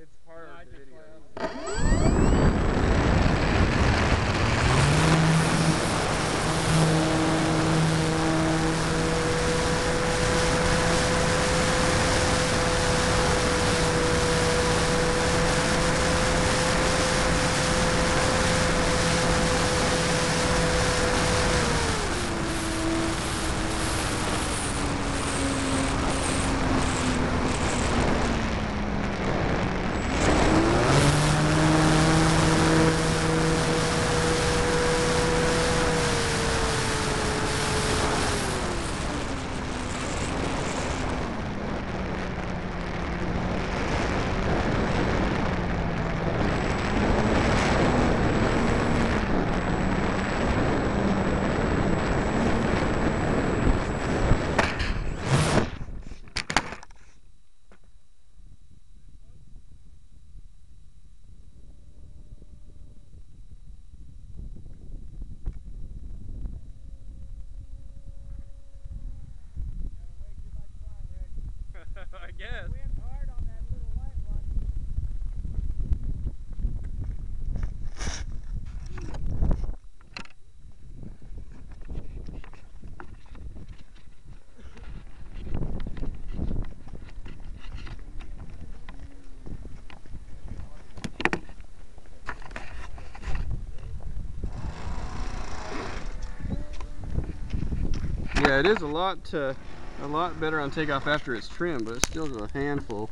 It's hard. I guess. Wind hard on that little light one. Yeah, it is a lot uh, a lot better on takeoff after it's trimmed, but it's still a handful.